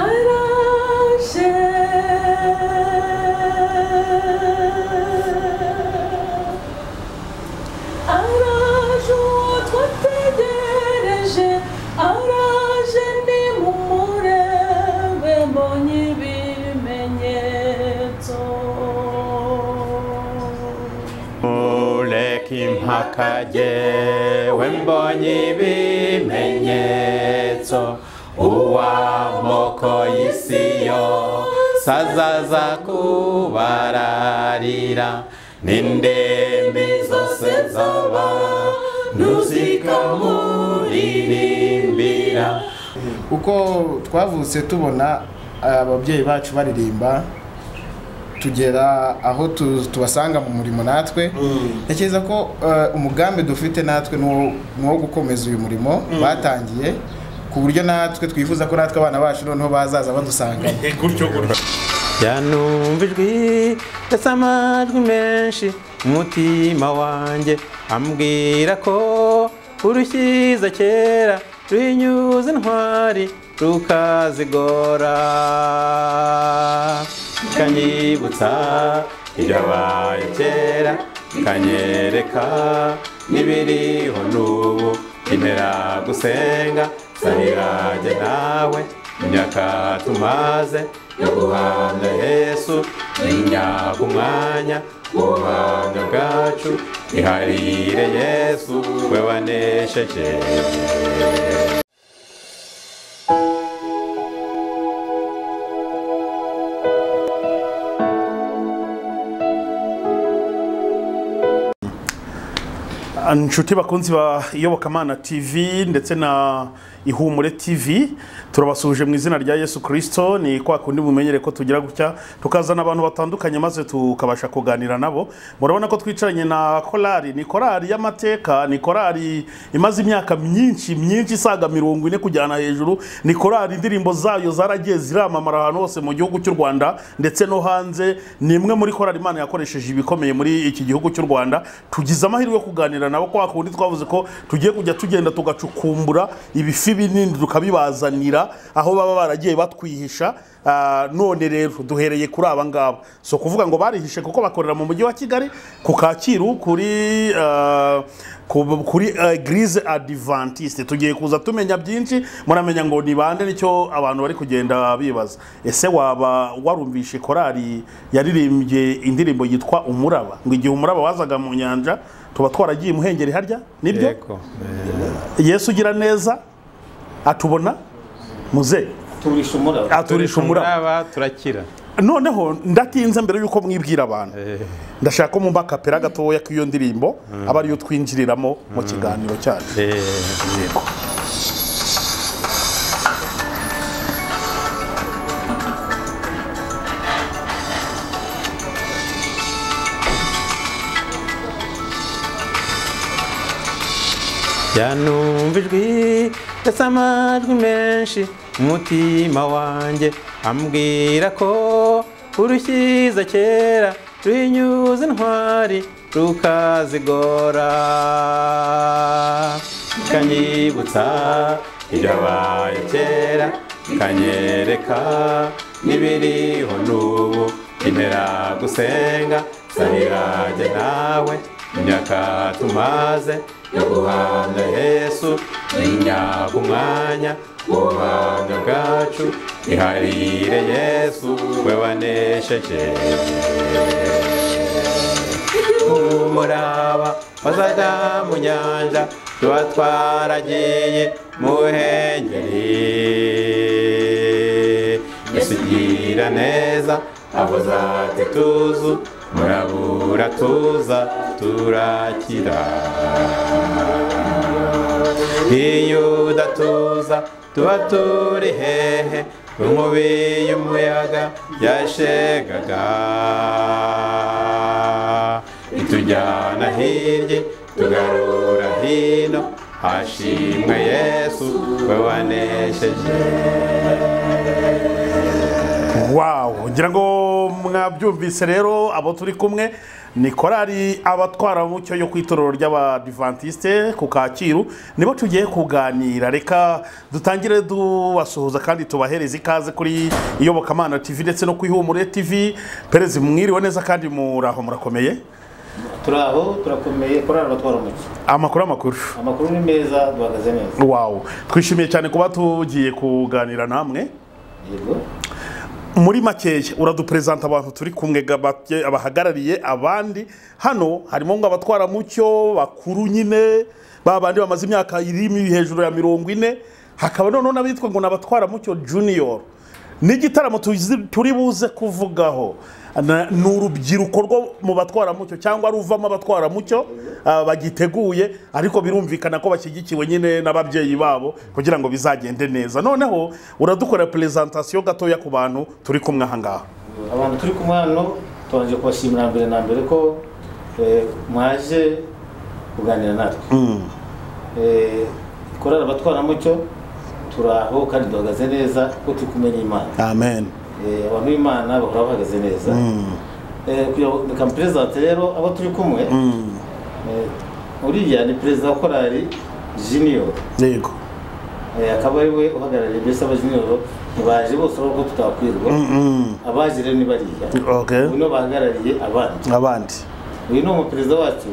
araje araje uwo twategereje araje nimumurebe mbonye ibimenyetso uw'amoko y'isi yose azaza kubararira n'indembe zose zaba ntuzikamuririmbira uko twavutse tubona ababyeyi bacu baririmba tugera aho tu- tubasanga mu murimo natwe. Ntekereza ko eh, umugambi dufite natwe ni uwo- ni uwo gukomeza uyu murimo batangiye. Ku buryo natwe twifuza ko natwe abana bacu noneho bazaza badusangamo yanumva ijwi ndetse amajwi menshi umutima wanjye ambwira ko urushyize kera ruhinyuza intwari rukazigora. Kanyibutsa ibyabaye kera kanyereka n'ibiriho n'ubu imera gusenga sanirage nawe imyaka tumaze yo guhamya yesu. Imyaka umwanya ubuhamya bwacu iharire yesu we wanesheje. Inshuti bakunzi ba iyobokamana tv ndetse na ihumure tv turabasuhuje mu izina rya yesu kirisito ni kwa kundi mumenyere ko tugira gutya tukazana abantu batandukanye maze tukabasha kuganira nabo. Murabona ko twicaranye na korari. Ni korari y'amateka ni korari imaze imyaka myinshi myinshi isaga mirongo ine kujyana hejuru. Ni korari indirimbo zayo zaragiye ziramamara ahantu hose mu gihugu cy'u rwanda ndetse no hanze. Ni imwe muri korari imana yakoresheje ibikomeye muri iki gihugu cy'u rwanda. Tugize amahirwe yo kuganira nabo kwa kundi twavuze ko tugiye kujya tugenda tugacukumbura ibifi binini tukabibazanira aho baba baragiye batwihisha Ah, none rero duhereye kuri aba ngaba. Si ukuvuga ngo barihishe kuko bakorera mu mujyi wa kigali ku kacyiru kuri ah, ku- kuri eglise adventiste. Tugiye kuza tumenya byinshi muramenya ngo ni bande ni cyo abantu bari kugenda bibaza. Ese waba warumvishe korari yaririmbye indirimbo yitwa umuraba? Ngo igihe umuraba wazaga mu nyanja tuba twaragiye imuhengeri harya? Nibyo yesu ugira neza. Atubona? Muze. Aturisha umuraba umuraba turakira. Noneho ndatinze mbere y'uko mwibwira abantu. Ndashaka ko mumba akapera gatoya k'iyo ndirimbo aba ariyo twinjiriramo mu kiganiro cyacu. Yanumva ijwi ndetse amajwi menshi umutima wanjye. Ambwira ko urushyize kera ruhinyuza intwari rukazigora. Kanyibutsa ibyabaye kera kanyereka n'ibiriho n'ubu. Imera gusenga sanirage nawe imyaka tumaze yo guhamya yesu imyaka umwanya ubuhamya bwacu iharire yesu we wanesheje. Umuraba wazaga mu nyanja tuba twaragiye mu hengeri yesu ugira neza avuza ati tuzu murabura tuza turakira. Iyo udatuza tuba turi hehe inkubi y'umuyaga yashegaga. Itujyana hirya tugarura hino hashimwe yesu we wanesheje. Wawu ngira ngo mwabyumvise rero abo turi kumwe ni korali abatwaramucyo yo ku itorero ry'abadivantisite ku kacyiru nibo tugiye kuganira. Reka dutangire tubasuhuza kandi tubahereza ikaze kuri iyobokamana tv ndetse no ku ihumure tv perezi mwiriwe neza kandi muraho murakomeye? Turaho turakomeye. Korali abatwara umucyo amakuru amakuru. Amakuru ni meza duhagaze neza. Wawu twishimiye cyane kuba tugiye kuganira namwe. Yego. Muri makeya uraduperezanta abantu turi kumwe abahagarariye abandi. Hano harimo ngo abatwaramucyo bakuru nyine ba bandi bamaze imyaka iri hejuru ya mirongo ine. Hakaba noneho n'abitwa ngo ni abatwaramucyo junior. N'igitaramo tuzi- turi buze kuvugaho. Ni urubyiruko rwo mu batwaramucyo cyangwa ruvamo abatwaramucyo ah, bagiteguye ariko birumvikana ko bashyigikiwe nyine n'ababyeyi babo kugira ngo bizagende neza. Noneho uradukorera perezantasiyo gatoya ku bantu turi kumwe aha ngaha. Abantu turi kumwe hano tubanje kubashimira mbere na mbere ko eh, mwaje kuganira natwe. Eh, korali abatwaramucyo turaho kandi duhagaze neza kuko turi kumwe n'imana. Amen. Abantu b'imana bahora bahagaze neza. Eh, kugira ngo reka perezida rero abo turi kumwe eh, uriya ni perezida wa korali junior. Yego. Eh, akaba ari we uhagarariye mbese abajiniyoro ntibaje bose urabona ko tutakwirwa. Abaje rero ni bariya. Niwe bahagarariye abandi. Abandi. Uyu ni umuperezida wacu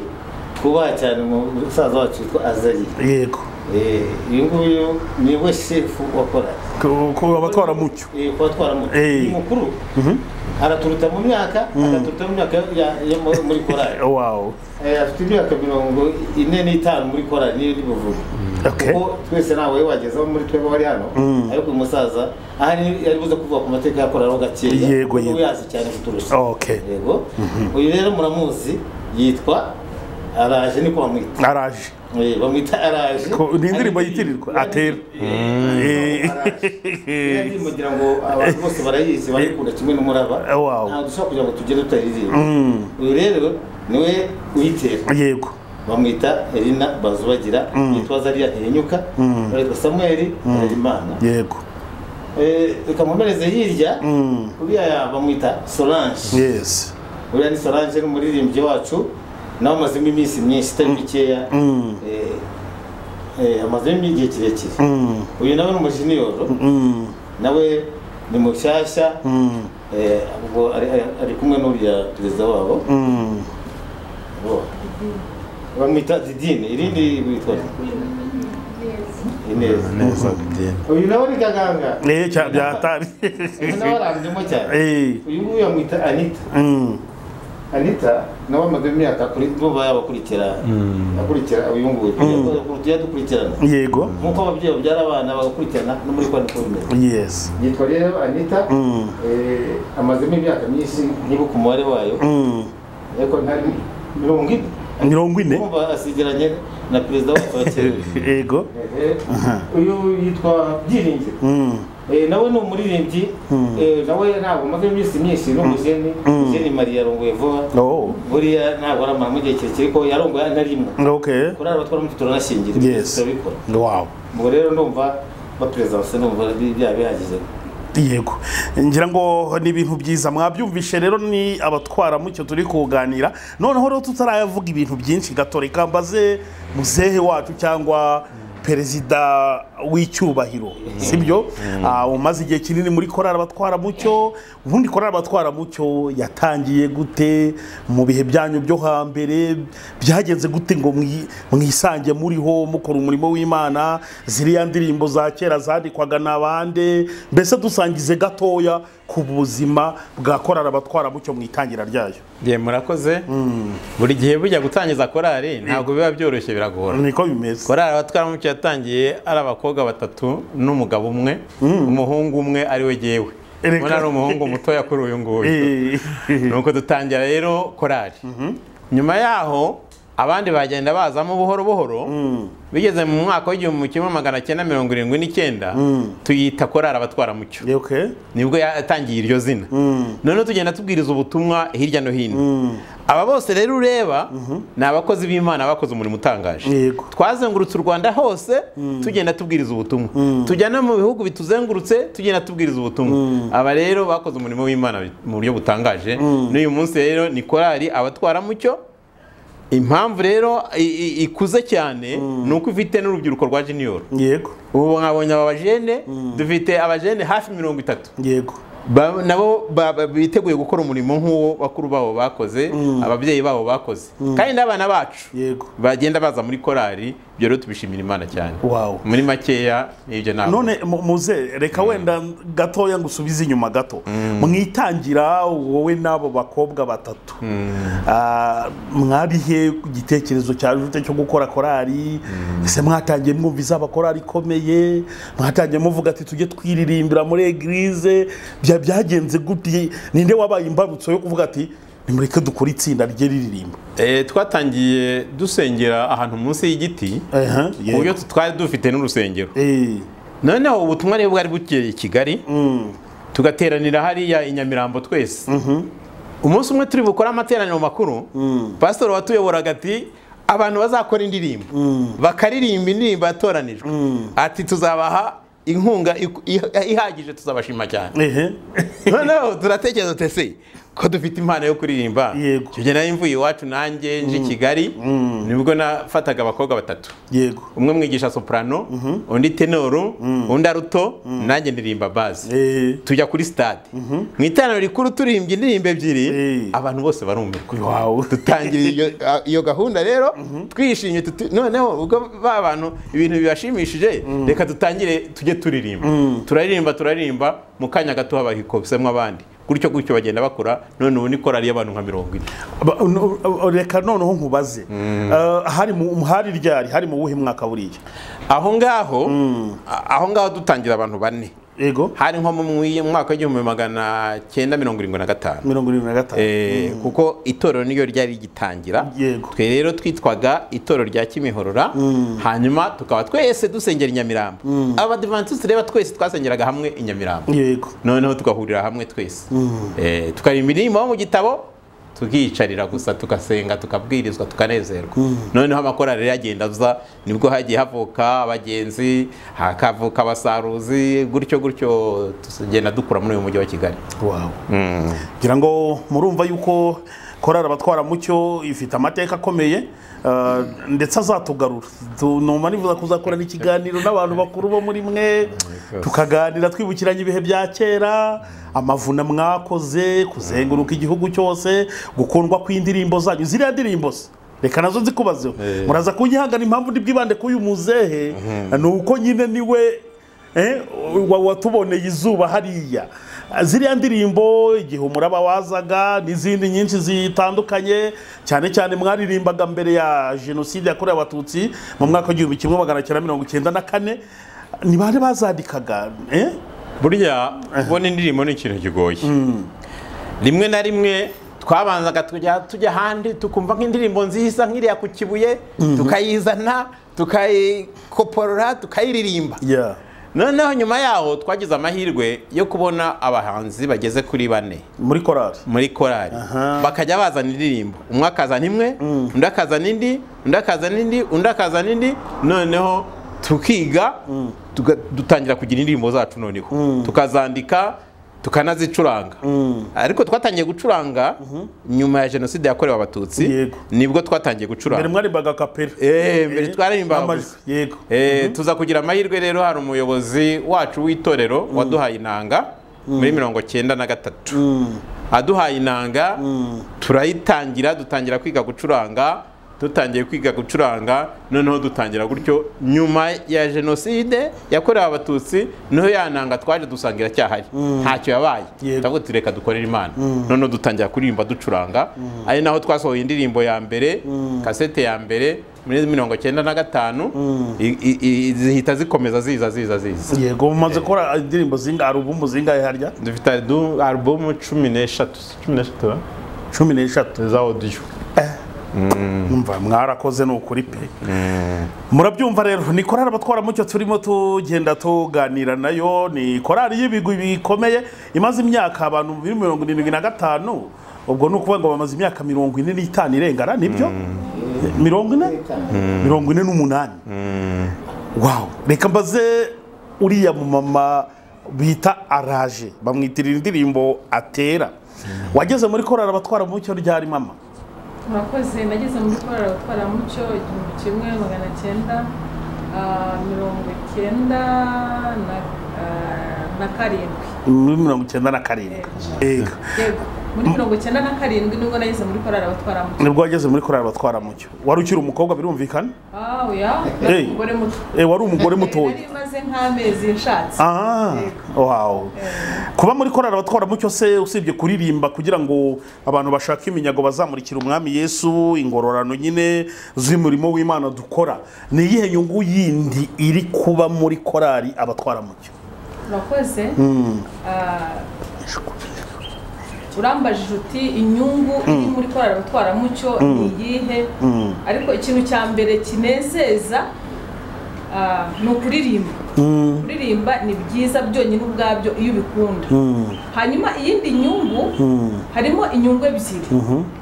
twubaha cyane mu musaza wacu witwa azari. Yego. Eh, uyu nguyu ni we shefu wa korali ku ku abatwaramucyo Eh, kuba twaramuta Eh. ni mukuru. Araturuta mu myaka agaturuta mu myaka ya- yo mu- muri Eh, afite imyaka mirongo ine n'itanu muri korali niyo ndi buvuge kuko twese ntawe wagezeho muri twebwe bari hano ariko uyu musaza yari buze kuvuga ku mateka ya korali ho gakeya Yego, kuko yego. yazi cyane kuturusha yego. Uyu rero muramuzi yitwa araje niko bamwita. Araje. Eh, bamwita araje ni indirimbo yitirirwa atera Eh. Ngira ngo abantu bose barayizi barayikunda kimwe n'umuraba Wow. ntabwo dushobora kugira ngo tugere tutaririmba uyu rero ni we uyitera yego bamwita Elina Bazubagira yitwa Zaria Ntihinyuka baritwa Samuel Harerimana yego Eh, reka nkomereze hirya uriya bamwita Solange yes uriya ni Solange ni umuririmbyi wacu nawe amazemo iminsi myinshi itari mikeya. Eh, eh, amazemo igihe kirekire. Uyu nawe ni umujiniyoro nawe ni mushyashya. Eh, ari- kumwe n'uriya perezida wabo. Bo. bamwita didine irindi witwa? Ineza uyu nawe ni kaganga. Cya byatari. Uyu nawe arambye cyane. Uyu nguyu bamwita anita. Mm. Anita nawe amaze imyaka kuri ndumva yabakurikira akurikira uyu nguyu tujya dukurikirana yego. Nk'uko ababyeyi babyara abana bagakurikirana no muri kwa niko bimeze yes. Yitwa rero anita. Mm. eh, amazemo imyaka myinshi ntibuka umubare wayo. Ariko ntari mirongo ine. Mirongo ine? Urumva asigaranye na perezida wa kera yego. Uyu yitwa byiringiro. Nawe ni umuririmbyi. Eh, nawe ntabwo umaze iminsi myinshi ni umujeni jeni mariya arongoye vuba. Oh. Buriya ntabwo aramara mu gihe kirekire ko yarongoye na rimwe. Okay. Kuri aba batwara mufite turanashingira Yes. turabikora ubwo rero ndumva baperezida wose numva byaba bihagije. Yego. Ngira ngo ni ibintu byiza. Mwabyumvishe rero ni abatwaramucyo turi kuganira. Noneho rero tutarayavuga ibintu byinshi. Gato reka mbaze muzehe wacu cyangwa perezida w'icyubahiro sibyo? Ah, umaze igihe kinini muri korali abatwaramucyo ubundi korali abatwaramucyo yatangiye gute? Mu bihe byanyu byo hambere byagenze gute ngo mwi- mwisange muriho mukora umurimo w'imana? Ziriya ndirimbo za kera zandikwaga n'abande mbese dusangize gatoya ku buzima bwa korali abatwaramucyo mu itangira ryayo. Ye murakoze? Buri gihe bujya gutangiza korali ntabwo biba byoroshye biragora. niko bimeze. Korali abatwaramucyo yatangiye ari abakobwa batatu n'umugabo umwe umuhungu umwe ari we Erega. ubona ari umuhungu mutoya kuri uyu nguyu. Eh, nuko dutangira rero korali. Nyuma yaho abandi bagenda bazamo buhoro buhoro bigeze mu mwaka w'igihumbi kimwe magana cyenda mirongo irindwi n'icyenda tuyita korali abatwaramucyo ni bwo yatangiye iryo zina. Noneho tugenda tubwiriza ubutumwa hirya no hino. Aba bose rero ureba ni abakozi b'imana bakoze umurimo utangaje. Twazengurutse u rwanda hose tugenda tubwiriza ubutumwa. Tujya no mu bihugu bituzengurutse tugenda tubwiriza ubutumwa. Aba rero bakoze umurimo w'imana mu buryo butangaje. N'uyu munsi rero ni korali abatwaramucyo impamvu rero ikuze cyane ni uko ifite n'urubyiruko rwa jiniyoro yego. Ubu mwabonye aba bajene dufite abajene hafi mirongo itatu. Yego. Nabo biteguye gukora umurimo nk'uwo bakuru babo bakoze ababyeyi babo bakoze. Kandi n'abana bacu bagenda baza muri korali ibyo rero tubishimira imana cyane. Muri makeya n'ibyo ntabwo. None mu- muze reka wenda gatoya ngo usubize inyuma gato. Mwitangira wowe n'abo bakobwa batatu. Ah, mwarihe igitekerezo cyaje cyo gukora korari? Ese mwatangiye mwumva izaba korari ikomeye? Mwatangiye muvuga ati tujye twiririmbira muri egirize byagenze gute? Ninde wabaye imbarutso yo kuvuga ati nimureke dukore itsinda rye riririmba. Eh, twatangiye dusengera ahantu munsi y'igiti ku buryo twari dufite n'urusengero. Eh, noneho ubutumwa rero bwari bukeye i kigali tugateranira hariya i nyamirambo twese. Umunsi umwe turi bukore amateraniro makuru pasitori watuyoboraga ati abantu bazakora indirimbo. Bakaririmba indirimbo yatoranijwe. Ati tuzabaha inkunga ihagije tuzabashima cyane. Noneho turatekereza tuti ese ko dufite impano yo kuririmba. Yego. icyo gihe nari mvuye iwacu nanjye nje i kigali ni bwo nafataga abakobwa batatu. Yego. Umwe mwigisha soprano undi tenoro undi aruto nanjye ndirimba bazi Eh, tujya kuri stade. Mu iteraniro rikuru turirimbye indirimbo ebyiri Eh. abantu bose barumirwa. Dutangira iyo- gahunda rero twishimye tuti- noneho ubwo ba bantu ibintu bibashimishije reka dutangire tujye turirimba. Turaririmba turaririmba mu kanya gato habahikosemo abandi. Gutyo gutyo bagenda bakura none ubu ni korari y'abantu nka mirongo ine. Reka noneho nkubaze. Eh, hari mu ryari? Hari mu wuhe mwaka buriya? Aho ngaho a- aho ngaho dutangira abantu bane. Yego hari nko mu mwaka w'igihumbi magana cyenda mirongo irindwi na gatanu. Mirongo irindwi na gatanu. Eh, kuko itorero niyo ryari rigitangira. Yego. twe rero twitwaga itorero rya kimihorora hanyuma tukaba twese dusengera i nyamirambo. Abadivantisiti reba twese twasengeraga hamwe inyamirambo nyamirambo. Yego. Noneho tugahurira hamwe twese. Eh, tukaririmba indirimbo mu gitabo tukiyicarira gusa tugasenga tukabwirizwa tukanezerwa. Noneho amakorari rero agenda aza ni bwo hagiye havuka abagenzi hakavuka abasaruzi gutyo gutyo tugenda dukura muri uyu mujyi wa kigali. Wow. Ngira ngo murumva yuko korari abatwaramucyo ifite amateka akomeye eh, ndetse azatugarura. Tu- numva nifuza kuzakorana ikiganiro n'abantu bakuru bo muri mwe tukaganira twibukiranya ibihe bya kera amavuna mwakoze kuzenguruka igihugu cyose gukundwa kw'indirimbo zanyu. Ziriya ndirimbo se reka na zo nzikubazeho muraza kunyihangana impamvu ndi bwibande k'uyu muzehe ni uko nyine ni we eh, watuboneye izuba hariya. Ziriya ndirimbo igihe umuraba wazaga n'izindi nyinshi zitandukanye cyane cyane mwaririmbaga mbere ya jenoside yakorewe abatutsi mu mwaka w'igihumbi kimwe magana cyenda mirongo icyenda na kane ni bande bazandikaga eh? burya kubona indirimbo ni ikintu kigoye. Rimwe na rimwe twabanzaga tujya tujya ahandi tukumva nk'indirimbo nziza nk'iriya ku kibuye tukayizana tukayikoporora tukayiririmba. Noneho nyuma yaho twagize amahirwe yo kubona abahanzi bageze kuri bane. Muri korari muri korari bakajya bazana indirimbo umwe akazana imwe undi akazana indi undi akazana indi undi akazana indi noneho tukiga tuga- dutangira kugira indirimbo zacu noneho. Tukazandika tukanazicuranga. Ariko twatangiye gucuranga nyuma ya jenoside yakorewe abatutsi. Nibwo twatangiye mbere gucuranga mwaririmbaga kapera Eh, mbere twaririmbaga N'amajwi. gusa. yego. Eh, tuza kugira amahirwe rero hari umuyobozi wacu w'itorero waduhaye inanga muri mirongo cyenda na gatatu. Aduhaye inanga turayitangira dutangira kwiga gucuranga. Dutangiye kwiga gucuranga noneho dutangira gutyo. Nyuma ya jenoside yakorewe abatutsi ni ho ya nanga twaje dusanga iracyahari ntacyo yabaye. Turavuga tuti reka dukorere imana. Noneho dutangira kuririmba ducuranga. Ari naho twasohoye indirimbo ya mbere kasete ya mbere muri mirongo cyenda na gatanu. Zihita zikomeza ziza ziza ziza. Yego mumaze gukora indirimbo zingahe alubumu zingahe harya? Dufite alubumu cumi n'eshatu. Cumi n'eshatu cumi n'eshatu. Za odiyo Umva mwarakoze ni ukuri pe murabyumva rero ni korari abatwaramucyo turimo tugenda tuganira na yo ni korari y'ibigwi bikomeye imaze imyaka abantu muri mirongo irindwi na gatanu ubwo ni ukuvuga ngo bamaze imyaka mirongo ine n'itanu irengana ni byo? Mirongo ine? Mirongo ine n'umunani. Wawu reka mbaze uriya mumama bita araje. Bamwitirira indirimbo atera. Wageze muri korari abatwara mu mucyo ryari mama? Murakoze nageze muri korali abatwaramucyo igihumbi kimwe magana cyenda ah, mirongo icyenda na- ah, na karindwi muri mirongo icyenda na karindwi Yego. yego muri mirongo icyenda na karindwi ni bwo nageze muri korali abatwaramucyo ni bwo wageze muri korari abatwara mucyo wari ukiri umukobwa birumvikana? Eh, wari umugore mutoya. Maze nk'amezi nshatse. Ah, wow. kuba muri korari abatwara mucyo se usibye kuririmba kugira ngo abantu bashake iminyago bazamurikira umwami yesu ingororano nyine z'umurimo w'imana dukora. Ni iyihe nyungu yindi iri kuba muri korari abatwara mucyo urakoze? Ah, urambajije uti inyungu iri muri korali abatwaramucyo ni iyihe? Ariko ikintu cya mbere kinezeza ah, ni ukuririmba. Kuririmba ni byiza byonyine ubwabyo iyo ubikunda. Hanyuma iyindi nyungu harimo inyungu ebyiri.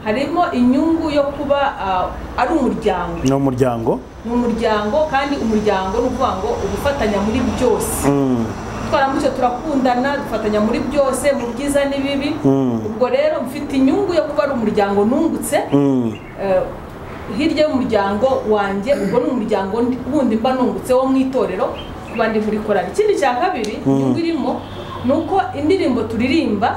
Harimo inyungu yo kuba ah, ari umuryango. Ni umuryango? Ni umuryango kandi umuryango ni ukuvuga ngo ugufatanya muri byose. Twaramucyo turakundana dufatanya muri byose mu byiza n'ibibi. Ubwo rero mfite inyungu yo kuba ari umuryango nungutse. Eh, hirya y'umuryango wanjye ubwo ni umuryango ndi- wundi mba nungutse wo mu itorero kuba ndi muri korali. Ikindi cya kabiri inyungu irimo ni uko indirimbo turirimba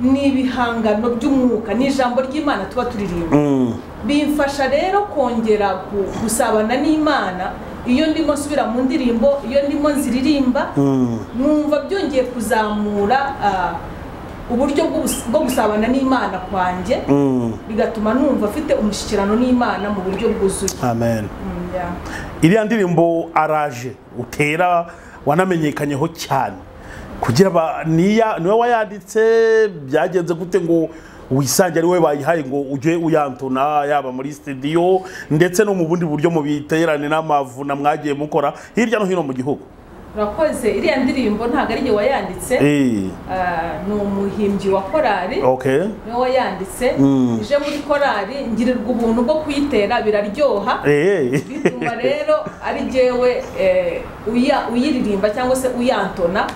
ni ibihangano by'umwuka ni ijambo ry'imana tuba turirimba. Bimfasha rero kongera gu- gusabana n'imana iyo ndimo nsubira mu ndirimbo iyo ndimo nziririmba numva byongeye kuzamura ah, uburyo bwo gus- bwo gusabana n'imana kwanjye bigatuma numva afite umushyikirano n'imana mu buryo bwuzuye. Amen. Mm, yeah. iriya ndirimbo araje utera wanamenyekanyeho cyane. Kugira ni we wayanditse byagenze gute ngo wisange ari we bayihaye ngo ujye uyantuna yaba muri studio ndetse no mu bundi buryo mu biterane n'amavuna mwagiye mukora hirya no hino mu gihugu. Urakoze. Iriya ndirimbo ntabwo ari njye wayanditse. Eh, ah, ni umuhimbyi wa korali. Okay ni we wayanditse. Ije muri korali ngirirwa ubuntu bwo kuyitera biraryoha. Eh, bituma rero ari jyewe eh, uyiririmba cyangwa se uyantona.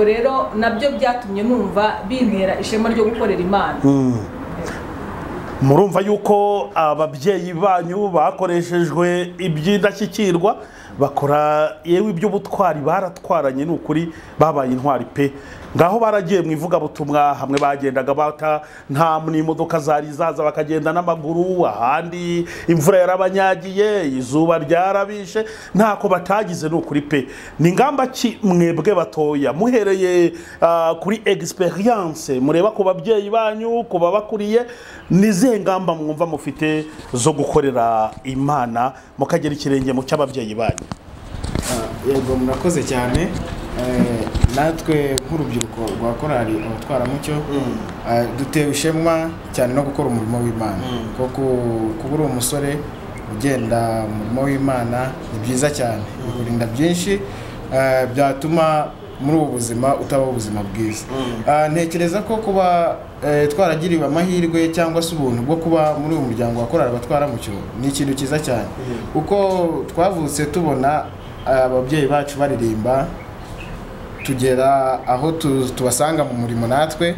Ubwo rero na byo byatumye numva bintera ishema ryo gukorera imana. Murumva yuko ababyeyi banyu bakoreshejwe iby'indashyikirwa bakora yewe iby'ubutwari baratwaranye ni ukuri babaye intwari pe. Ngaho baragiye mu ivugabutumwa hamwe bagendaga bata nta n'imodoka zari zaza bakagenda n'amaguru ahandi imvura yarabanyagiye izuba ryarabishe ntako batagize ni ukuri pe. Ni ingamba ki mwebwe batoya? Muhereye ah, kuri experience mureba ku babyeyi banyu ku babakuriye ni izihe ngamba mwumva mufite zo gukorera imana mukagera ikirenge mu cy'ababyeyi banyu? Yego murakoze cyane. Eh, natwe nk'urubyiruko rwa korali abatwaramucyo eh, dutewe ishema cyane no gukora umurimo w'imana. Kuko kuba uri umusore ugenda mu murimo w'imana ni byiza cyane. Bikurinda byinshi eh, byatuma muri ubu buzima utabaho ubuzima bwiza. Ah, ntekereza ko kuba eh, twaragiriwe amahirwe cyangwa se ubuntu bwo kuba muri uyu muryango wa korali abatwaramucyo ni ikintu cyiza cyane. Kuko twavutse tubona ababyeyi bacu baririmba tugera aho tu- tubasanga mu murimo natwe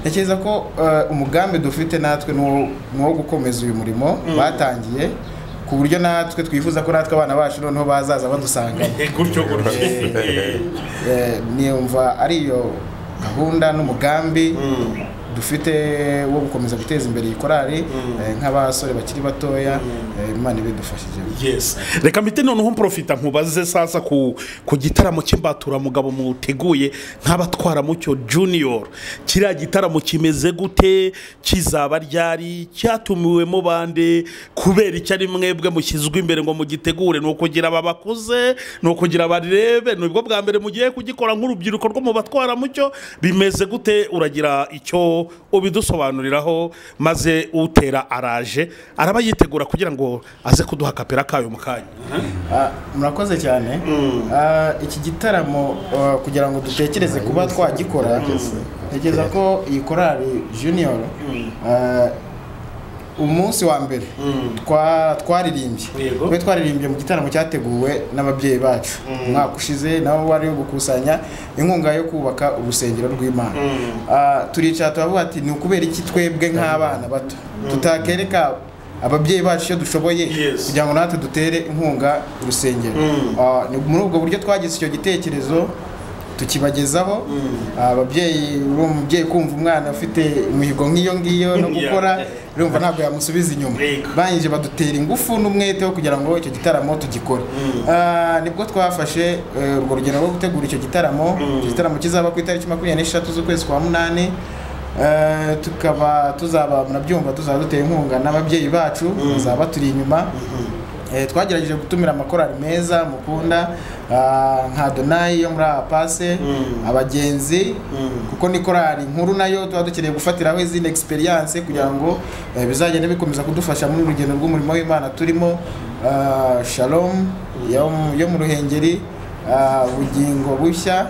ntekereza ko eh, umugambi dufite natwe ni uwo- gukomeza uyu murimo batangiye ku buryo natwe twifuza ko natwe abana bacu noneho bazaza badusanga. Gutyo gutyo. Niyumva ari iyo gahunda n'umugambi dufite wo gukomeza guteza imbere iyi korali eh, nk'abasore bakiri batoya eh, imana ibidufashije. Yes. Reka mpite noneho mprofita nkubaze sasa ku, gitaramo cy'imbaturamugabo muteguye nk'abatwaramucyo junior. Kiriya gitaramo kimeze gute? Kizaba ryari? Cyatumiwemo bande? Kubera icyo ari mwebwe mushyizwe imbere ngo mugitegure ni ukugira aba bakuze ni ukugira barebe ni bwo bwa mbere mugiye kugikora nk'urubyiruko rwo mu batwaramucyo bimeze gute? Uragira icyo ubidusobanuriraho maze utera araje araba yitegura kugira ngo aze kuduha akapera kayo mu kanya. Ah, murakoze cyane. Ah, iki gitaramo ah, kugira ngo dutekereze kuba twagikora ntekereza ko iyi korali junior eh, umunsi wa mbere twa- twaririmbye. Twe twaririmbye mu gitaramo cyateguwe n'ababyeyi bacu. Umwaka ushize nabo wari wo gukusanya inkunga yo kubaka urusengero rw'imana. Turicara turavuga ati ni ukubera iki twebwe nk'abana bato? Tutakereka ababyeyi bacu icyo dushoboye kugira ngo natwe dutere inkunga urusengero. Ah, ni muri ubwo buryo twagize icyo gitekerezo tukibagezaho. Ababyeyi uri umubyeyi kumva umwana ufite imihigo nk'iyo ngiyo no gukora urumva ntabwo yamusubiza inyuma. Yego. bangije badutera ingufu n'umwete wo kugira ngo icyo gitaramo tugikore. Ah, ni bwo twafashe eh, urwo rugendo rwo gutegura icyo gitaramo. Icyo gitaramo kizaba ku itariki makumyabiri n'eshatu z'ukwezi kwa munani. Tukaba tuzaba murabyumva tuzaba duteye inkunga n'ababyeyi bacu bazaba baturi inyuma. Eh, twagerageje gutumira amakorali meza mukunda ah, nka donayi yo muri apase abagenzi kuko ni korali nkuru na yo tuba dukeneye gufatiraho izindi experience kugira ngo eh, bizagende bikomeza kudufasha muri urugendo rw'umurimo w'imana turimo. Ah, shalom yo mu- ruhengeri ah, ubugingo bushya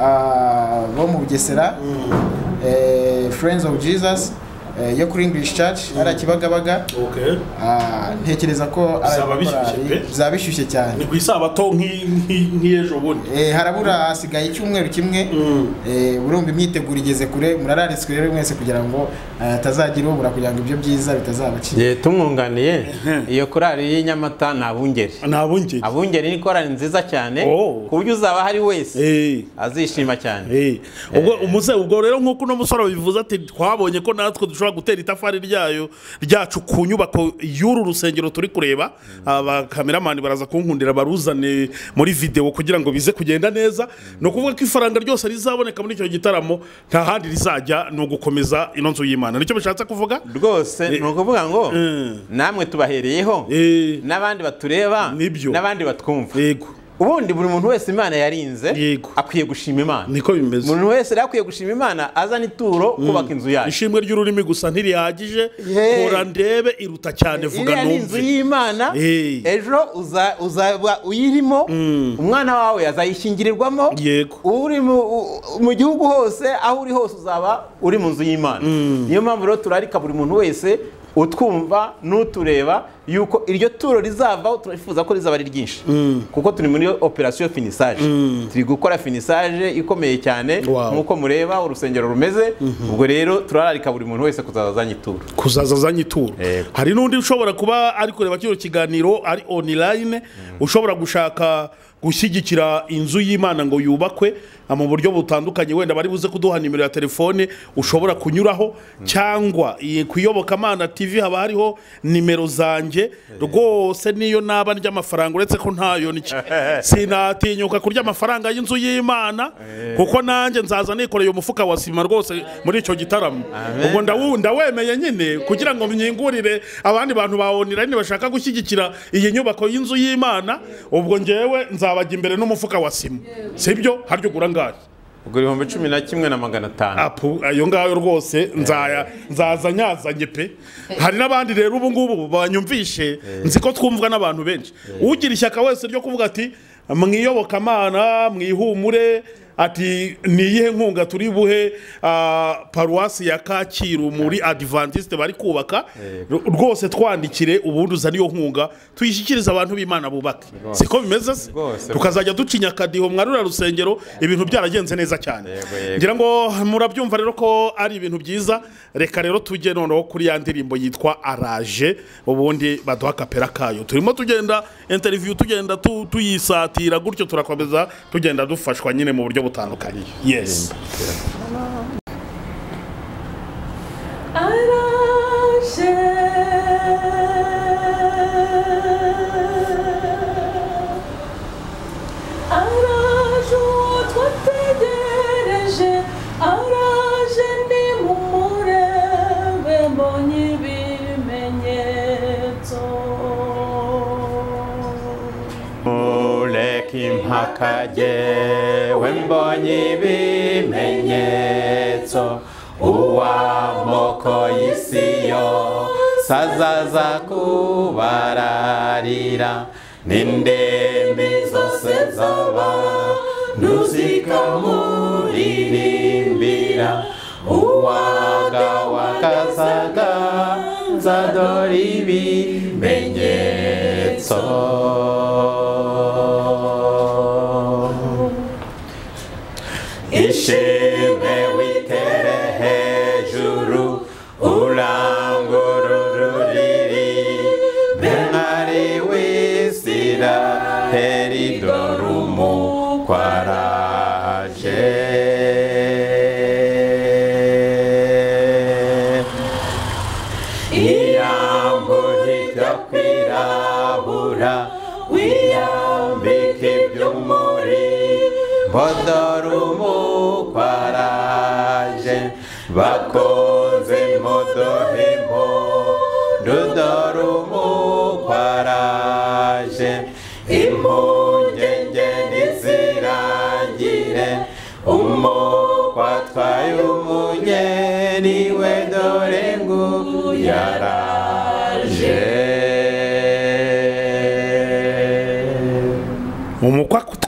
ah, bo mu bugesera. Eh, friends of jesus yo kuri english church hariya kibagabaga Okay. Ah, ntekereza ko ari Bizaba bishyushye cyane. Ni ku isabato nk'i- nk'i- nk'ejo bundi. Eh, harabura hasigaye icyumweru kimwe. Eh, urumva imyiteguro igeze kure murararitswe rero mwese kugira ngo eh, hatazagira ubura kugira ngo ibyo byiza bitazabacika Ye, tumwunganiye. Iyo korali y'inyamata ni abungeri ni abungeri abungeri ni korali nziza cyane Oh. ku buryo uzaba hari wese Eh. azishima cyane. Eh, ubwo rero nk'uko uno musore bivuze ati twabonye ko natwe dushobora gutera itafari ryayo ryacu ku nyubako y'uru rusengero turi kureba. Abakameramani baraza kunkundira baruzane muri videwo kugira ngo bize kugenda neza. Ni ukuvuga ko ifaranga ryose rizaboneka muri icyo gitaramo nta handi rizajya ni ugukomeza ino nzu y'imana. Nicyo bishatse kuvuga? Rwose ni ukuvuga ngo Mm. namwe tubahereyeho Eh, n'abandi batureba n'abandi batwumva yego. Ubundi buri muntu wese imana yarinze akwiye gushima imana. Niko bimeze. Umuntu wese rero akwiye gushima imana azana ituro kubaka inzu yacu ishimwe ry'ururimi gusa ntirihagije. Kora ndebe iruta cyane vuga iriya ni inzu numve y'imana ejo uza- uzaba uyirimo. Umwana wawe azayishingirirwamo. Uri mu- gihugu hose aho uri hose uzaba uri mu nzu y'imana. Niyo mpamvu rero turarika buri muntu wese utwumva n'utureba yuko iryo turo rizavaho turifuza ko rizaba ari ryinshi. Kuko turi muri operasiyo finisage turi gukora finisage ikomeye cyane nk'uko mureba urusengero rumeze. Ubwo rero turararika buri muntu wese kuzaza azanye ituro kuzaza azanye ituro hari n'undi ushobora kuba ari kureba kino kiganiro ari online ushobora gushaka gushyigikira inzu y'imana ngo yubakwe. Mu buryo butandukanye wenda bari buze kuduha nimero ya telefone ushobora kunyuraho cyangwa ku iyobokamana tv haba hariho nimero zanjye rwose niyo naba ry'amafaranga uretse ko ntayo sinatinyuka kurya amafaranga y'inzu y'imana kuko nanjye nzaza nikoreye umufuka wa sima rwose muri icyo gitaramo. Ubwo ndawemeye nyine kugira ngo myingurire abandi bantu ba online bashaka gushyigikira iyi nyubako y'inzu y'imana ubwo ngewe nzabajya imbere n'umufuka wa sima. Sibyo harya ugura ngahe ubwo ibihumbi cumi na kimwe na magana atanu. Apu ayo ngayo rwose nzaya nzaza nyazanye pe. Hari n'abandi rero ubu ngubu banyumvishe nzi ko twumvwa n'abantu benshi. Ugira ishyaka wese ryo kuvuga ati mwiyobokamana mwihumure ati ni iyihe nkunga turi buhe ah, paruwasi ya kacyiru muri adivantiste bari kubaka? Rwose twandikire ubundi uzane iyo nkunga tuyishyikirize abantu b'imana bubake. Siko bimeze se? Tukazajya ducinya akadiho mwarura rusengero ibintu byaragenze neza cyane. Ngira ngo murabyumva rero ko ari ibintu byiza. Reka rero tujye noneho kuri ya ndirimbo yitwa araje ubundi baduha akapera kayo. Turimo tugenda interiviyu tugenda tu- tuyisatira gutyo turakomeza tugenda dufashwa nyine mu buryo butandukanye. Yes. Araje impaka jyewe mbonye ibimenyetso uw'amoko y'isi yose azaza kubararira n'indembe zose z'abantu zikamuririmbira inzira uwaga wakazaga nzadora ibimenyetso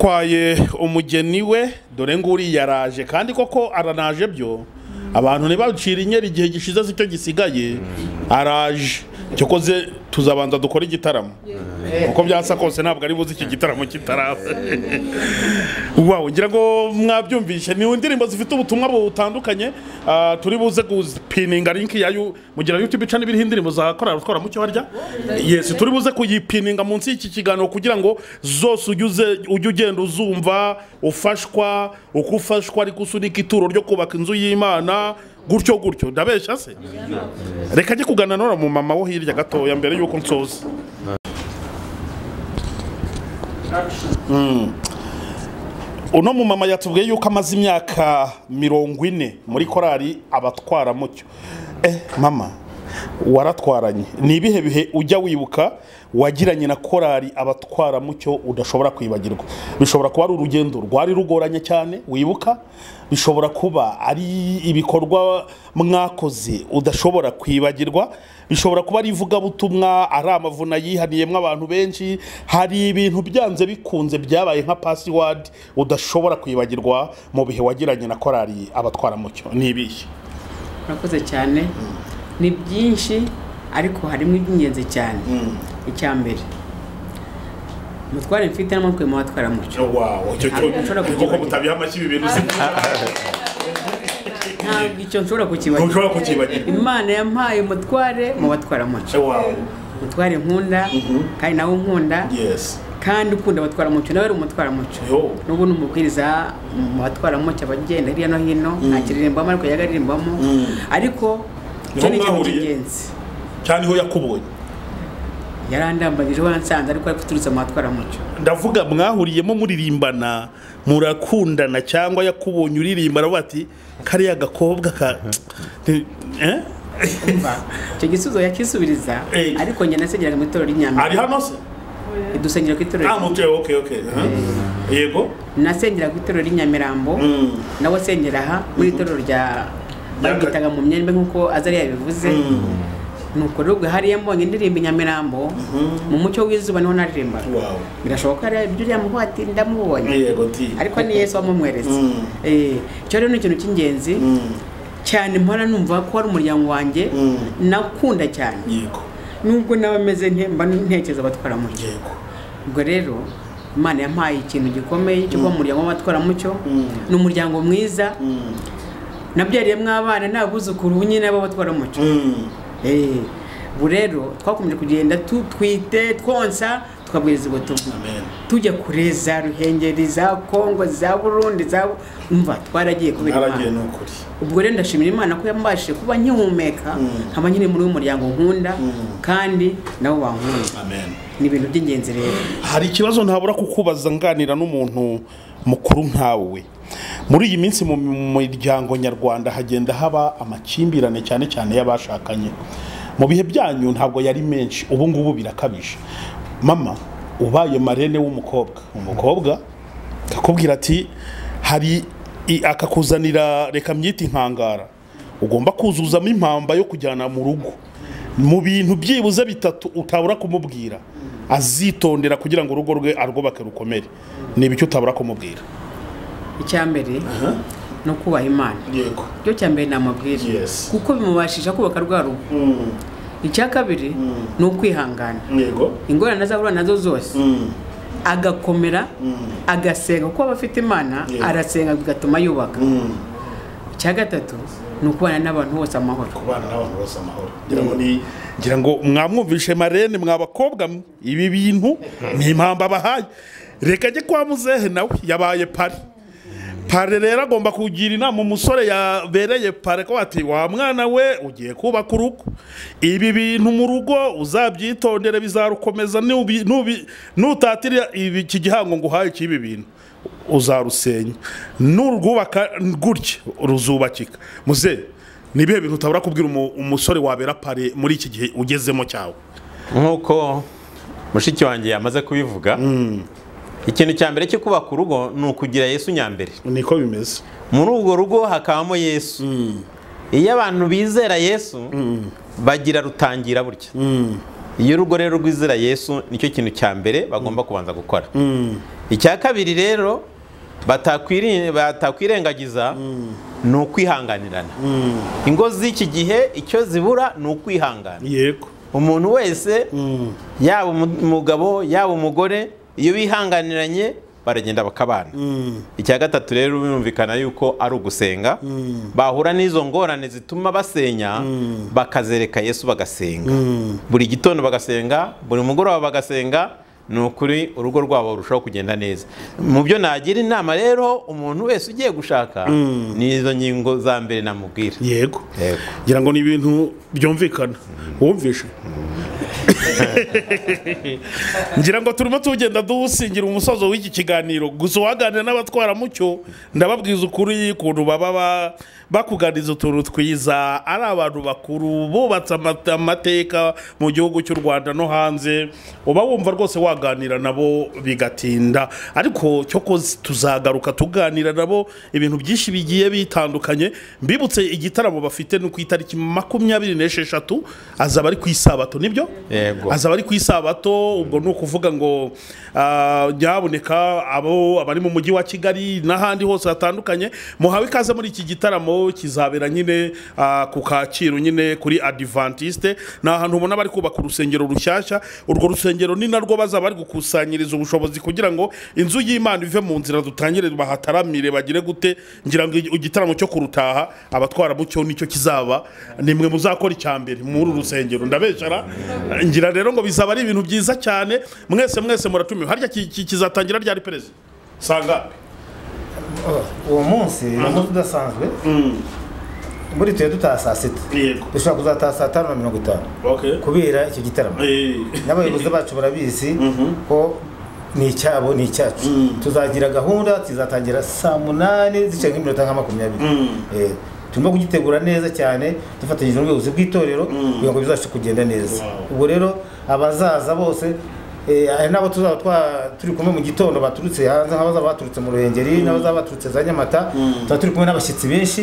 umukwe atwaye umugeni we dore ngo uriya yaraje kandi koko aranaje byo abantu ntibacire inyeri igihe gishize si cyo gisigaye araje. Cyokoze tuzabanza dukore igitaramo. Uko byasa kose ntabwo ari buze iki gitaramo kitaraba wawe ngira ngo mwabyumvishe. Ni indirimbo zifite ubutumwa butandukanye ah, turi buze gupininga linki ya yu- mugira youtube channel iriho indirimbo za korali utwara mucyo harya yes turi buze kuyipininga munsi y'iki kiganiro kugira ngo zose ujye ugenda uzumva ufashwa uko ufashwa ariko usunika ituro ryo kubaka inzu y'imana. Gutyo gutyo. Ndabeshya se? Reka njye kuganira nora mu mama wo hirya gatoya mbere y'uko nsoza. Uno mu mama yatubwiye yuko amaze imyaka mirongo ine muri korali abatwaramucyo eh mama waratwaranye. Ni ibihe bihe ujya wibuka wagiranye na korali abatwaramucyo udashobora kwibagirwa. Bishobora kuba ari urugendo rwari rugoranye cyane wibuka? Bishobora kuba ari ibikorwa mwakoze udashobora kwibagirwa. Bishobora kuba ari ivugabutumwa ari amavuna yihaniyemo abantu benshi. Hari ibintu byanze bikunze byabaye nka pasiwadi udashobora kwibagirwa mu bihe wagiranye na korali abatwaramucyo ni ibihe? Murakoze cyane. Ni byinshi ariko harimo iby'ingenzi cyane. Icya mbere. Umutware mfite n'amatwi mu batwaramucyo wawo icyo Ntabwo mutabiha amashyi ibi bintu ntabwo icyo nshobora kukibagirwa imana yampaye umutware mu batwaramucyo wawo umutware nkunda kandi nawe unkunda. Yesi kandi ukunda abatwaramucyo nawe ari umutwaramucyo yo. N'ubu ni umubwiriza mu batwaramucyo abagenda hirya no hino ntakiririmbamo ariko yajyaga aririmbamo ariko icyo ni ikintu cy'ingenzi. Cyane ho yakubonye yarandambagije wansanze ariko ari kuturutse mu batwaramucyo ndavuga mwahuriyemo muririmbana murakundana cyangwa yakubonye uririmbana bati kariya gakobwa ka eh? icyo gisubizo yakisubiriza Eh. ariko njye nasengeraga mu itorero ari ry'inyamibwa hano se? Dusengera ku itorero ah mutwe okay okay aha. yego. Nasengera ku itorero ry'inyamirambo Mm. nawe asengera aha muri itorero rya baryitaga mu myembe nk'uko azari yabivuze. Nuko rero ubwo hariya mbonye indirimbo i nyamirambo mu mucyo w'izuba ni ho naririmbaga. Birashoboka ibyo uriya ati ndamubonye. Ariko ni yesu wamumweretse. Mm. Eh, icyo rero ni ikintu cy'ingenzi. Mm. cyane mpora numva ko ari umuryango wanjye Mm. nakunda cyane. Nubwo naba meze nte mba ntekereza abatwaramucyo ubwo rero imana yampaye ikintu gikomeye cyo kuba mu muryango w'abatwaramucyo ni umuryango mwiza. Nabyariyemo abana n'abuzukuru nyine b'abatwaramucyo ubu rero twakomeje kugenda tutwite twonsa tukabwiriza ubutumwa. Tujya kure za ruhengeri za kongo za burundi za umva twaragiye kubera imana. Ubwo rero ndashimira imana ko yambashije kuba nkihumeka nkaba nyine muri uwo muryango nkunda kandi nabo bankunda. Ni ibintu by'ingenzi rero. Hari ikibazo ntabura kukubaza nganira n'umuntu mukuru nkawe. Muri iyi minsi mu miryango nyarwanda hagenda haba amakimbirane cyane cyane y'abashakanye. Mu bihe byanyu ntabwo yari menshi ubu ngubu birakabije. Mama ubaye marene w'umukobwa. Umukobwa akakubwira ati hari akakuzanira reka myite inkangara. Ugomba kuzuzamo impamba yo kujyana mu rugo. Mu bintu byibuze bitatu utabura kumubwira. Azitondera kugira ngo urugo rwe arwubake rukomere. Ni ibiki utabura kumubwira? Icya mbere no kubaha imana. Yego. Icyo cya mbere namubwira kuko bimubashisha kubaka rwa rugo. Mm, icya kabiri ni ukwihangana. Yego. Ingorane azahura na zo zose. Mm, agakomera mm, agasenga. Kuko aba afite imana arasenga bigatuma yubaka. Mm. icya gatatu ni ukubana n'abantu bose amahoro. Kubana n'abantu bose amahoro. Ngira ngo ni mwamwumvishe marene mwa bakobwa mwe ibi bintu ni impamba bahaye. Reka ajye kwa muzehe nawe yabaye pari. Pare rero agomba kugira inama. Umusore yabereye pare ko ati wa mwana we ugiye kubaka urugo. Ibi bintu mu rugo uzabyitondere bizarukomeza. Nutatira iki gihango ngo uhaye cy'ibi bintu. Uzarusenya. Nurwubaka gutya ruzubakika. Muze ni ibihe bintu utabura kubwira umu- umusore wabera pare muri iki gihe ugezemo cyawe? Nk'uko mushiki wanjye yamaze kubivuga ikintu cya mbere cyo kubaka urugo ni ukugira yesu nyambere. Niko bimeze. Muri urwo rugo hakabamo yesu. Iyo abantu bizera yesu bagira rutangira burya. Iyo urugo rero rwizera yesu ni cyo kintu cya mbere bagomba kubanza gukora. Icya kabiri rero batakwirengagiza ni ukwihanganirana. Ingo z'iki gihe icyo zibura ni ukwihangana. Yego. Umuntu wese yaba umu- umugabo yaba umugore iyo bihanganiranye baragenda bakabana. Icya gatatu rero birumvikana yuko ari ugusenga. Bahura n'izo ngorane zituma basenya bakazereka yesu bagasenga. Buri gitondo bagasenga buri mugoroba bagasenga ni ukuri urugo rwabo rurushaho kugenda neza. Mu byo nagira inama rero umuntu wese ugiye gushaka ni izo ngingo za mbere namubwira. Yego. Yego. ngira ngo ni ibintu byumvikana. Wumvishe ngira ngo turimo tugenda dusingira umusozo w'iki kiganiro. Gusa uwaganira n'abatwaramucyo ndababwiza ukuri ukuntu baba ba- bakuganiza utuntu twiza. Ari abantu bakuru bubatse amate- amateka mu gihugu cy'u rwanda no hanze. Uba wumva rwose waganira nabo bigatinda. Ariko cyokoze tuzagaruka tuganira nabo ibintu byinshi bigiye bitandukanye mbibutse igitaramo bafite ni ku itariki makumyabiri n'esheshatu azaba ari ku isabato ni byo? Yego. azaba ari ku isabato ubwo ni ukuvuga ngo ah, nyaboneka abo abari mu mujyi wa kigali n'ahandi hose hatandukanye muhawe ikaze muri iki gitaramo kizabera nyine ah, ku kacyiru nyine kuri adivantiste ni ahantu ubona bari kubaka urusengero rushyashya. Urwo rusengero ni narwo bazaba bari gukusanyiriza ubushobozi kugira ngo inzu y'imana ive mu nzira dutangire bahataramire bagire gute ngira ngo igitaramo cyo kurutaha abatwaramucyo ni cyo kizaba. Nimwe muzakora icya mbere muri uru rusengero. Ndabeshara ngira rero ngo bizaba ari ibintu byiza cyane. Mwese mwese muratumiwe. Harya ki- ki- kizatangira ryari perezida? Sanga uwo munsi ni umunsi udasanzwe muri tuye dutaha saa sita dushobora kuzataha saa tanu na mirongo itanu okay kubera icyo gitaramo n'abayobozi bacu barabizi ko ni icyabo ni icyacu tuzagira gahunda tuzatangira saa munani zicaye nk'iminota nka makumyabiri Eh, turimo kugitegura neza cyane dufatanyije n'ubuyobozi bw'itorero kugira ngo bizabashe kugenda neza ubwo rero abazaza bose eh, hari n'abo tuzaba turi kumwe mu gitondo baturutse hanze nk'abazaba baturutse mu ruhengeri n'abazaba baturutse za nyamata tuba turi kumwe n'abashyitsi benshi.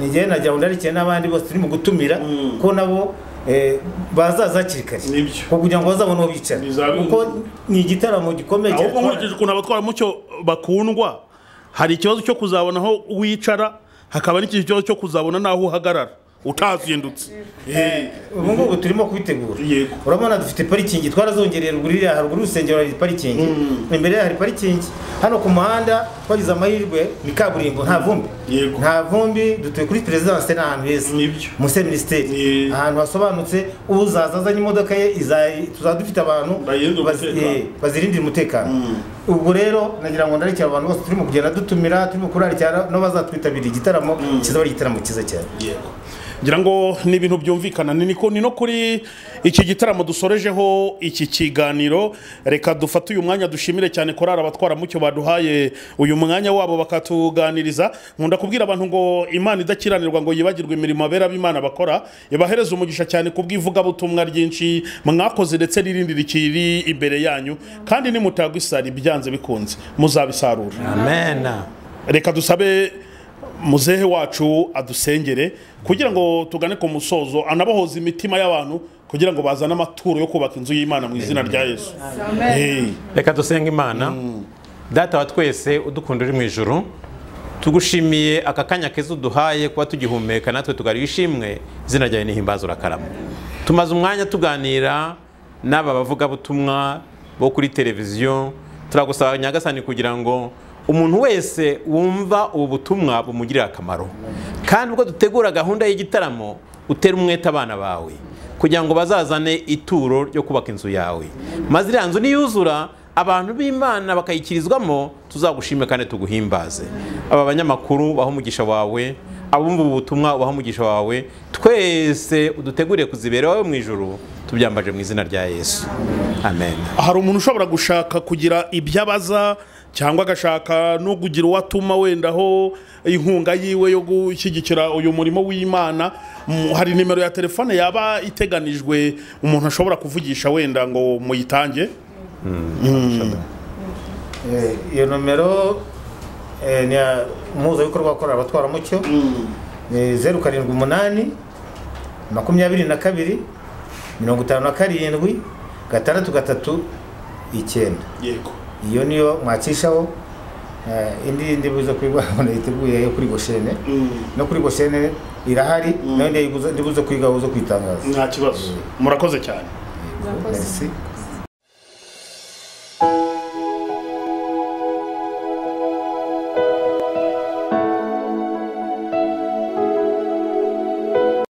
Njyewe nagira ngo ndarikiye n'abandi bose turi mu gutumira ko nabo eh, bazaza hakiri kare. Kugira ngo bazabone aho bicara. Kuko ni igitaramo gikomeye. Ahubwo nkurikije ukuntu abatwaramucyo bakundwa hari ikibazo cyo kuzabona aho wicara hakaba n'ikindi kibazo cyo kuzabona n'aho uhagarara. Utazindutse Eh, ubu ngubu turimo kubitegura. Urabona dufite parikingi twarazongereye ruguru iriya haruguru y'urusengero hari parikingi. Imbere yaho hari parikingi. Hano ku muhanda twagize amahirwe ni kaburimbo nta vumbi. Nta vumbi dutuye kuri perezidanse ni ahantu heza. Munsi ya minisiteri ahantu hasobanutse uzaza azanye imodoka ye tuzaba dufite abantu Bayirindira bazi- umutekano. eh, bazirindira umutekano. Ubwo rero nagira ngo ndarekera abantu bose turimo kugenda dutumira turimo kurarikira n'abazatwitabira igitaramo kizaba ari igitaramo cyiza cyane. Ngira ngo ni ibintu byumvikana. Ni niko- ni no kuri iki gitaramo dusorejeho iki kiganiro. Reka dufate uyu mwanya dushimire cyane korari abatwaramucyo baduhaye uyu mwanya wabo bakatuganiriza. Nkunda kubwira abantu ngo imana idakiranirwa ngo yibagirwe imirimo abera b'imana bakora ibahereza umugisha cyane ku bw'ivugabutumwa ryinshi mwakoze ndetse n'irindi rikiri imbere yanyu kandi nimutagwa isari byanze bikunze. Muzabisarura amen. Reka dusabe muzehe wacu adusengere kugira ngo tugane ku musozo anabohoza imitima y'abantu kugira ngo bazane amaturo yo kubaka inzu y'imana mu izina rya yesu. Reka dusenga imana. Data wa twese udukunda uri mu ijuru tugushimiye aka kanya keza uduhaye kuba tugihumeka natwe tugarira ishimwe. Izina ryawe nihimbaza urakarama tumaze umwanya tuganira n'aba bavugabutumwa bo kuri televiziyo. Turagusaba nyagasani kugira ngo umuntu wese wumva ubu butumwa bumugirire akamaro. Kandi ubwo dutegura gahunda y'igitaramo utere umwete abana bawe kugira ngo bazazane ituro ryo kubaka inzu yawe. Maze iriya nzu niyuzura abantu b'imana bakayikirizwamo tuzagushime kandi tuguhimbaze. Aba banyamakuru baho umugisha wawe abumva ubu butumwa ubaho umugisha wawe twese uduteguriye kuzibera wowe mu ijoro tubyambaje mu izina rya yesu. Amen. Hari umuntu ushobora gushaka kugira ibyo abaza cyangwa agashaka no kugira uwo atuma wenda aho inkunga yiwe yo gushyigikira uyu murimo w'imana. Hari nimero ya telefone yaba iteganijwe umuntu ashobora kuvugisha wenda ngo muyitange? Eh, iyo nomero eh, ni umuhuzabikorwa wakorera abatwaramucyo ni zeru karindwi umunani makumyabiri na kabiri mirongo itanu na karindwi gatandatu gatatu icyenda. Yego. Iyo niyo mwacishaho eh, indi ndi buze kuyibona yiteguye yo kuri goshene. No kuri goshene irahari na yo ndi buze kwiga buze kwitangaza. Nta kibazo. Murakoze cyane. Murakoze. merci.